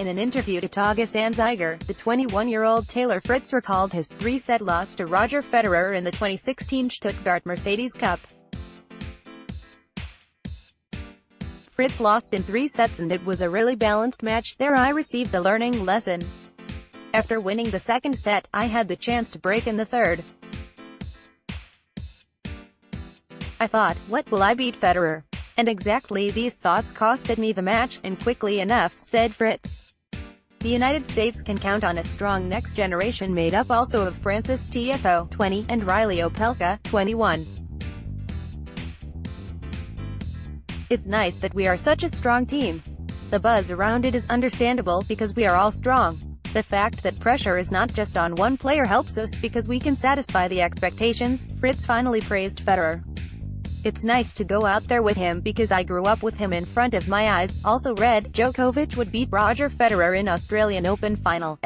In an interview to Tages Anzeiger, the 21-year-old Taylor Fritz recalled his three-set loss to Roger Federer in the 2016 Stuttgart Mercedes Cup. Fritz lost in three sets and it was a really balanced match, there I received a learning lesson. After winning the second set, I had the chance to break in the third. I thought, what will I beat Federer? And exactly these thoughts costed me the match, and quickly enough, said Fritz. The United States can count on a strong next generation made up also of Frances Tiafoe, 20, and Reilly Opelka, 21. It's nice that we are such a strong team. The buzz around it is understandable because we are all strong. The fact that pressure is not just on one player helps us because we can satisfy the expectations, Fritz finally praised Federer. It's nice to go out there with him because I grew up with him in front of my eyes. Also read, Djokovic would beat Roger Federer in Australian Open final.